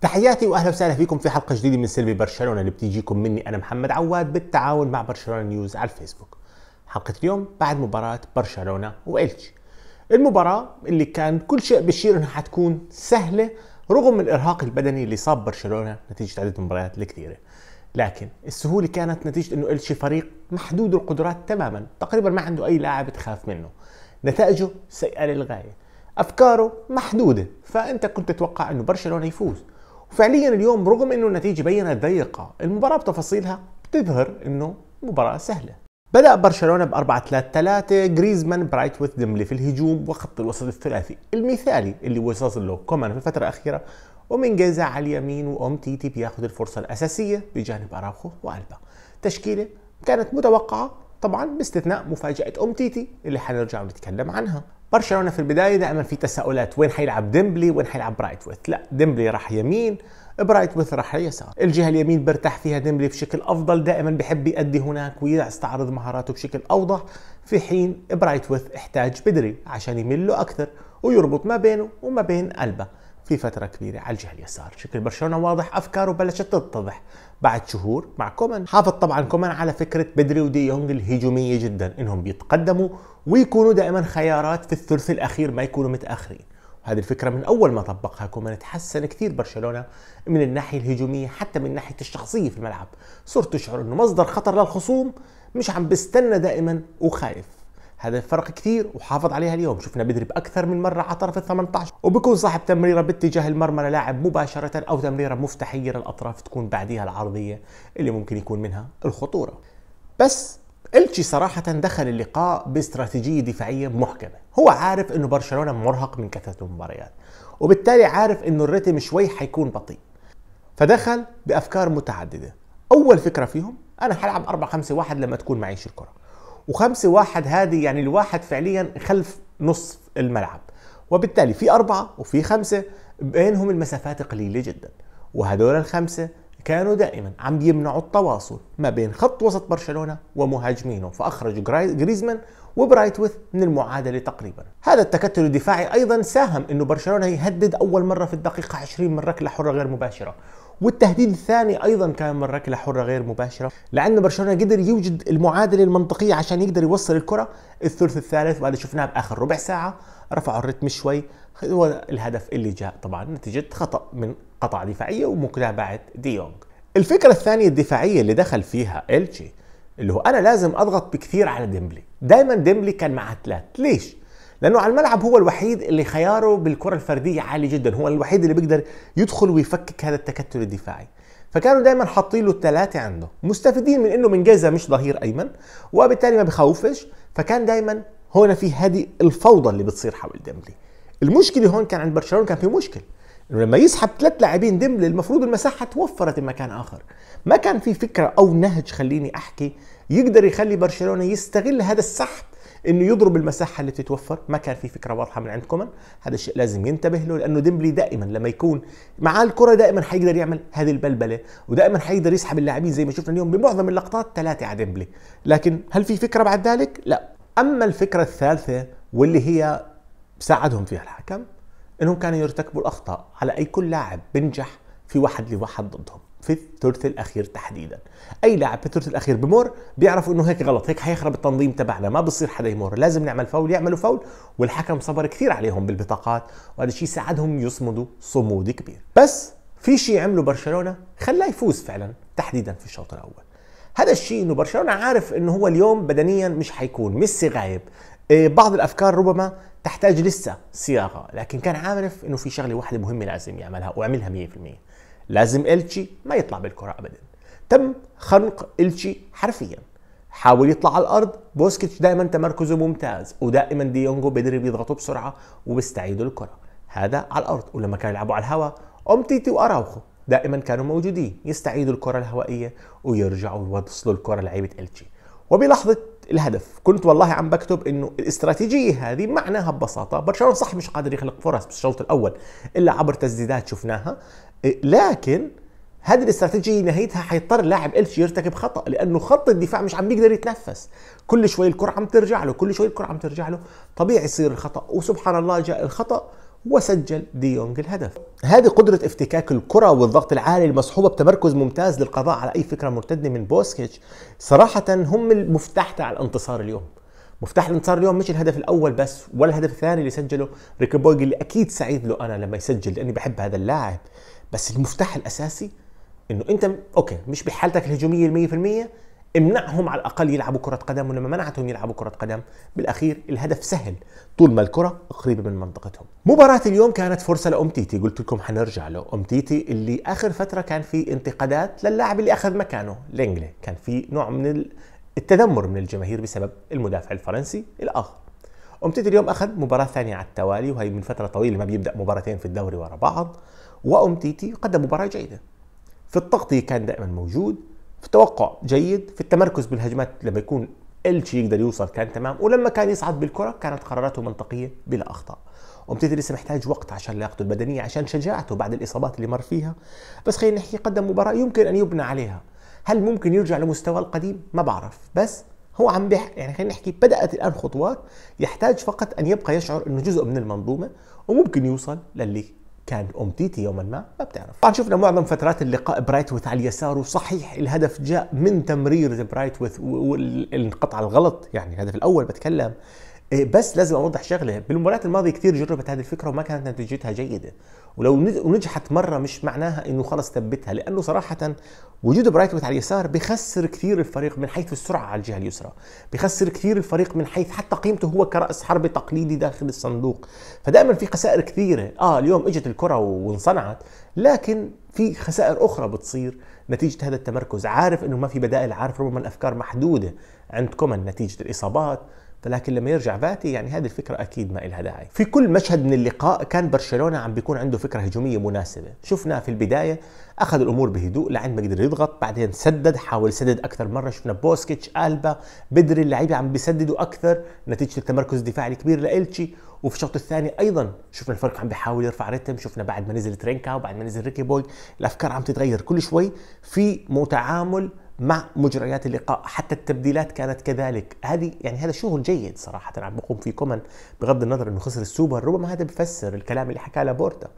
تحياتي وأهلا وسهلا فيكم في حلقة جديدة من سلبي برشلونة اللي بتيجيكم مني أنا محمد عواد بالتعاون مع برشلونة نيوز على الفيسبوك. حلقة اليوم بعد مباراة برشلونة والتشي. المباراة اللي كان كل شيء بشير إنها حتكون سهلة رغم الإرهاق البدني اللي صاب برشلونة نتيجة عدد المباريات الكثيرة. لكن السهولة كانت نتيجة إنه التشي فريق محدود القدرات تماما، تقريبا ما عنده أي لاعب تخاف منه. نتائجه سيئة للغاية. أفكاره محدودة، فأنت كنت تتوقع إنه برشلونة يفوز. وفعليا اليوم رغم إنه النتيجة بينت ضيقة المباراة بتفاصيلها بتظهر إنه مباراة سهلة. بدأ برشلونة ب 4 3 3 جريزمان برايثويت ديمبلي في الهجوم وخط الوسط الثلاثي. المثالي اللي وصل له كومان في الفترة الأخيرة ومينجيزا على اليمين وأومتيتي بياخذ الفرصة الأساسية بجانب أراوخو وألبا. تشكيلة كانت متوقعة طبعا باستثناء مفاجأة أومتيتي اللي حنرجع نتكلم عنها. برشلونة في البداية دائما في تساؤلات وين حيلعب ديمبلي وين حيلعب برايثويت لا ديمبلي راح يمين برايثويت راح يسار. الجهة اليمين برتاح فيها ديمبلي بشكل أفضل دائما بحب يأدي هناك ويستعرض مهاراته بشكل أوضح. في حين برايثويت احتاج بدري عشان يميل له أكثر ويربط ما بينه وما بين قلبه في فترة كبيرة على الجهة اليسار. شكل برشلونة واضح أفكاره بلشت تتضح. بعد شهور مع كومان. حافظ طبعا كومان على فكرة بدري ودي يونغ الهجومية جدا إنهم بيتقدموا ويكونوا دائما خيارات في الثلث الأخير ما يكونوا متأخرين. هذه الفكرة من أول ما طبقها كومان تحسن كثير برشلونة من الناحية الهجومية حتى من ناحية الشخصية في الملعب. صرت تشعر أنه مصدر خطر للخصوم مش عم بستنى دائما وخايف. هذا الفرق كثير وحافظ عليها اليوم. شفنا بدري بأكثر من مرة على طرف ال 18 وبكون صاحب تمريرة باتجاه المرمى للاعب مباشرة أو تمريرة مفتاحية للأطراف تكون بعديها العرضية اللي ممكن يكون منها الخطورة. بس إلتشي صراحة دخل اللقاء باستراتيجية دفاعية محكمة. هو عارف إنه برشلونة مرهق من كثرة المباريات وبالتالي عارف إنه الريتم شوي حيكون بطيء. فدخل بأفكار متعددة. أول فكرة فيهم أنا حلعب 4 5 1 لما تكون معيش الكرة. وخمسة واحد هذه يعني الواحد فعليا خلف نصف الملعب. وبالتالي في أربعة وفي خمسة بينهم المسافات قليلة جدا. وهدول الخمسة كانوا دائما عم بيمنعوا التواصل ما بين خط وسط برشلونة ومهاجمينه. فأخرجوا جريزمان وبرايتويث من المعادلة تقريبا. هذا التكتل الدفاعي أيضا ساهم أنه برشلونة يهدد أول مرة في الدقيقة 20 من ركلة حرة غير مباشرة. والتهديد الثاني أيضا كان من ركلة حرة غير مباشرة لأن برشلونة قدر يوجد المعادلة المنطقيه عشان يقدر يوصل الكرة. الثلث الثالث وهذا شفناه بآخر ربع ساعة رفعوا الرتم شوي. هو الهدف اللي جاء طبعا نتيجة خطأ من قطع دفاعية ومتابعة دي يونغ. الفكرة الثانية الدفاعية اللي دخل فيها إلتشي اللي هو أنا لازم أضغط بكثير على ديمبلي. دائما ديمبلي كان مع ثلاث ليش؟ لأنه على الملعب هو الوحيد اللي خياره بالكرة الفردية عالي جدا. هو الوحيد اللي بيقدر يدخل ويفكك هذا التكتل الدفاعي. فكانوا دائما حاطين له الثلاثة عنده. مستفيدين من إنه مينجيزا مش ظهير أيمن وبالتالي ما بخوفش فكان دائما هنا في هذه الفوضى اللي بتصير حول ديمبلي. المشكلة هون كان عند برشلونة كان في مشكلة. انه لما يسحب ثلاث لاعبين ديمبلي المفروض المساحة توفرت بمكان آخر. ما كان في فكرة أو نهج خليني أحكي يقدر يخلي برشلونة يستغل هذا السحب إنه يضرب المساحة اللي تتوفر. ما كان في فكرة واضحة من عند كومان. هذا الشيء لازم ينتبه له لأنه ديمبلي دائما لما يكون معاه الكرة دائما حيقدر يعمل هذه البلبلة ودائما حيقدر يسحب اللاعبين زي ما شفنا اليوم بمعظم اللقطات ثلاثة على ديمبلي. لكن هل في فكرة بعد ذلك؟ لا. أما الفكرة الثالثة واللي هي ساعدهم فيها الحكم إنهم كانوا يرتكبوا الأخطاء على أي كل لاعب بنجح في واحد لواحد ضدهم. في الثلث الأخير تحديدا. أي لاعب في الثلث الأخير بمر بيعرفوا إنه هيك غلط هيك حيخرب التنظيم تبعنا ما بصير حدا يمر. لازم نعمل فاول يعملوا فاول والحكم صبر كثير عليهم بالبطاقات وهذا الشيء ساعدهم يصمدوا صمود كبير. بس في شيء عمله برشلونة خلاه يفوز فعلا تحديدا في الشوط الأول. هذا الشيء إنه برشلونة عارف إنه هو اليوم بدنيا مش حيكون. ميسي غايب. إيه، بعض الأفكار ربما تحتاج لسه صياغة لكن كان عارف إنه في شغلة واحدة مهمة لازم يعملها وعملها 100% لازم إلتشي ما يطلع بالكرة أبدا. تم خنق إلتشي حرفيا. حاول يطلع على الأرض. بوسكيتش دائما تمركزه ممتاز ودائما دي يونغ وبدري بيضغطوا بسرعة وبيستعيدوا الكرة. هذا على الأرض ولما كانوا يلعبوا على الهواء امتيتي وأراوخو دائما كانوا موجودين يستعيدوا الكرة الهوائية ويرجعوا يوصلوا الكرة لعيبة التشي وبلحظة الهدف. كنت والله عم بكتب إنه الاستراتيجية هذه معناها ببساطة برشلونة صح مش قادر يخلق فرص بالشوط الأول إلا عبر تسديدات شفناها إيه، لكن هذه الاستراتيجية نهايتها حيضطر اللاعب إلش يرتكب خطأ لأنه خط الدفاع مش عم بيقدر يتنفس. كل شوي الكرة عم ترجع له كل شوي الكرة عم ترجع له طبيعي يصير الخطأ. وسبحان الله جاء الخطأ وسجل دي يونغ الهدف. هذه قدرة افتكاك الكرة والضغط العالي المصحوبة بتمركز ممتاز للقضاء على أي فكرة مرتدة من بوسكيتش. صراحة هم المفتاح تاع الانتصار اليوم. مفتاح الانتصار اليوم مش الهدف الأول بس ولا الهدف الثاني اللي سجله ريكي بويج اللي أكيد سعيد له أنا لما يسجل لأني بحب هذا اللاعب. بس المفتاح الأساسي إنه أنت okay مش بحالتك الهجومية 100% امنعهم على الأقل يلعبوا كرة قدم ولما منعتهم يلعبوا كرة قدم بالأخير الهدف سهل. طول ما الكرة قريبة من منطقتهم. مباراة اليوم كانت فرصة لأمتيتي. قلت لكم حنرجع له امتيتي اللي آخر فترة كان في انتقادات للاعب اللي أخذ مكانه لينجلي كان في نوع من التذمر من الجماهير بسبب المدافع الفرنسي الآخر. أمتيتي اليوم أخذ مباراة ثانية على التوالي وهي من فترة طويلة ما بيبدأ مباراتين في الدوري ورا بعض وأمتيتي قدم مباراة جيدة. في التغطية كان دائما موجود. في التوقع جيد في التمركز بالهجمات لما يكون التشي يقدر يوصل كان تمام ولما كان يصعد بالكرة كانت قراراته منطقية بلا أخطاء. ومتيتي لسه محتاج وقت عشان لياقته البدنية عشان شجاعته بعد الإصابات اللي مر فيها. بس خلينا نحكي قدم مباراة يمكن أن يبنى عليها. هل ممكن يرجع لمستوى القديم؟ ما بعرف. بس هو عم بيح يعني خلينا نحكي بدأت الآن خطوات يحتاج فقط أن يبقى يشعر إنه جزء من المنظومة وممكن يوصل للي كان أمتيتي يوما ما ما بتعرف. طبعا شفنا معظم فترات اللقاء برايتوث على اليسار وصحيح الهدف جاء من تمرير برايتوث والانقطع الغلط يعني الهدف الأول بتكلم بس لازم أوضح شغلة. بالمباريات الماضية كثير جربت هذه الفكرة وما كانت نتيجتها جيدة. ولو نجحت مرة مش معناها إنه خلص ثبتها لأنه صراحة وجود برايتوث على اليسار بخسر كثير الفريق من حيث السرعة على الجهة اليسرى. بخسر كثير الفريق من حيث حتى قيمته هو كرأس حربه تقليدي داخل الصندوق. فدائما في خسائر كثيرة. آه اليوم إجت الكرة وانصنعت لكن في خسائر أخرى بتصير نتيجة هذا التمركز. عارف إنه ما في بدائل عارف ربما الأفكار محدودة عند كومان نتيجة الإصابات. لكن لما يرجع فاتي يعني هذه الفكرة أكيد ما لها داعي. في كل مشهد من اللقاء كان برشلونة عم بيكون عنده فكرة هجومية مناسبة. شفنا في البداية أخذ الأمور بهدوء لعند ما قدر يضغط بعدين سدد حاول يسدد أكثر مرة. شفنا بوسكيتس ألبا بدري اللعيبة عم بيسددوا أكثر نتيجة التمركز الدفاعي الكبير لإلتشي. وفي الشوط الثاني أيضا شفنا الفريق عم بيحاول يرفع رتم. شفنا بعد ما نزل ترينكا وبعد ما نزل ريكي بوتش الأفكار عم تتغير كل شوي. في متعامل مع مجريات اللقاء حتى التبديلات كانت كذلك. هذه يعني هذا شغل جيد صراحة. عم بقوم فيه كومان بغض النظر إنه خسر السوبر ربما هذا بفسر الكلام اللي حكاه لابورتا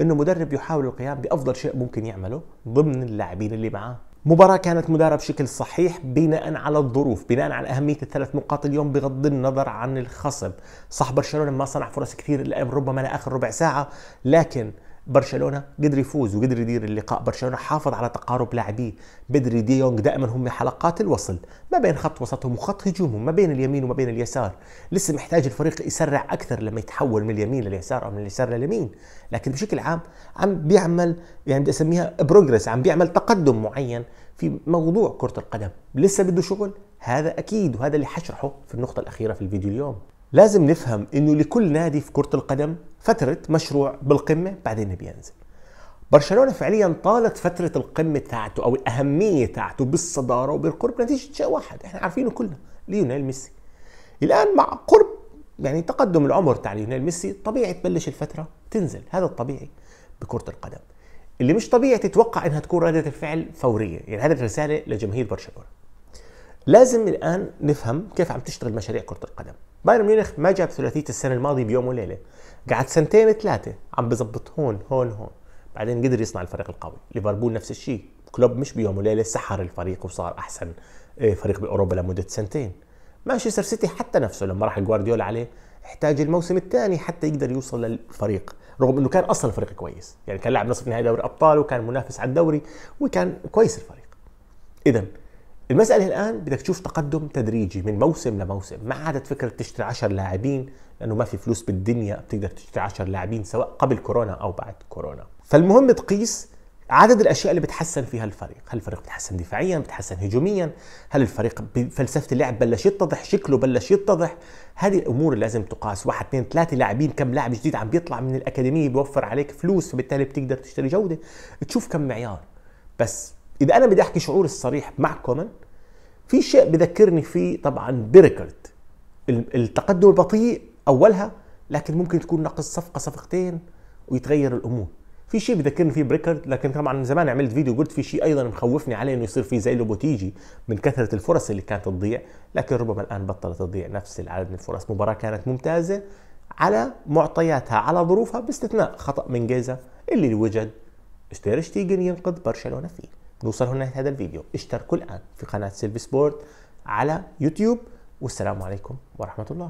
إنه مدرب يحاول القيام بأفضل شيء ممكن يعمله ضمن اللاعبين اللي معاه. مباراة كانت مدارة بشكل صحيح بناء على الظروف بناء على أهمية الثلاث نقاط اليوم بغض النظر عن الخصم. صح برشلونة ما صنع فرص كثير ربما لآخر ربع ساعة لكن برشلونة قدر يفوز وقدر يدير اللقاء. برشلونة حافظ على تقارب لاعبيه. بدري دي يونغ دائما هم حلقات الوصل. ما بين خط وسطهم وخط هجومهم ما بين اليمين وما بين اليسار. لسه محتاج الفريق يسرع أكثر لما يتحول من اليمين لليسار أو من اليسار لليمين. لكن بشكل عام عم بيعمل يعني بدي أسميها بروجرس عم بيعمل تقدم معين في موضوع كرة القدم. لسه بده شغل؟ هذا أكيد وهذا اللي حشرحه في النقطة الأخيرة في الفيديو اليوم. لازم نفهم إنه لكل نادي في كرة القدم فترة مشروع بالقمة بعدين بينزل برشلونة فعليا طالت فترة القمة تاعته أو الأهمية تاعته بالصدارة وبالقرب نتيجة شيء واحد. إحنا عارفينه كلنا ليونيل ميسي. الآن مع قرب يعني تقدم العمر تاع ليونيل ميسي طبيعي تبلش الفترة تنزل هذا الطبيعي بكرة القدم. اللي مش طبيعي تتوقع إنها تكون ردة الفعل فورية يعني هذه الرسالة لجماهير برشلونة. لازم الآن نفهم كيف عم تشتغل مشاريع كرة القدم. بايرن ميونخ ما جاب ثلاثية السنة الماضية بيوم وليلة. قعد سنتين ثلاثة عم بظبط هون هون هون. بعدين قدر يصنع الفريق القوي. ليفربول نفس الشيء. كلوب مش بيوم وليلة سحر الفريق وصار أحسن إيه، فريق بأوروبا لمدة سنتين. مانشستر سيتي حتى نفسه لما راح جوارديولا عليه احتاج الموسم الثاني حتى يقدر يوصل للفريق. رغم إنه كان أصلا الفريق كويس. يعني كان لاعب نصف نهائي دوري ابطال وكان منافس على الدوري وكان كويس الفريق. اذا المسألة الآن بدك تشوف تقدم تدريجي من موسم لموسم. ما عادت فكرة تشتري 10 لاعبين لأنه ما في فلوس بالدنيا بتقدر تشتري 10 لاعبين سواء قبل كورونا أو بعد كورونا. فالمهم تقيس عدد الأشياء اللي بتحسن فيها الفريق، هل الفريق بتحسن دفاعيا، بتحسن هجوميا، هل الفريق بفلسفة اللعب بلش يتضح، شكله بلش يتضح، هذه الأمور اللي لازم تقاس، واحد اثنين ثلاثة لاعبين كم لاعب جديد عم بيطلع من الأكاديمية بيوفر عليك فلوس فبالتالي بتقدر تشتري جودة، تشوف كم معيار، بس إذا أنا بدي أحكي شعور الصريح مع كومن في شيء بذكرني فيه طبعا بيركرت التقدم البطيء أولها لكن ممكن تكون ناقص صفقة صفقتين ويتغير الأمور. في شيء بذكرني فيه بريكارد لكن طبعا زمان عملت فيديو قلت في شيء أيضا مخوفني عليه إنه يصير في زي لوبيتيجي من كثرة الفرص اللي كانت تضيع لكن ربما الآن بطلت تضيع نفس العدد من الفرص. مباراة كانت ممتازة على معطياتها على ظروفها باستثناء خطأ مينجويزا اللي وجد تير شتيجن ينقذ برشلونة فيه. نوصل هنا هذا الفيديو. اشتركوا الآن في قناة سيلفي سبورت على يوتيوب والسلام عليكم ورحمة الله.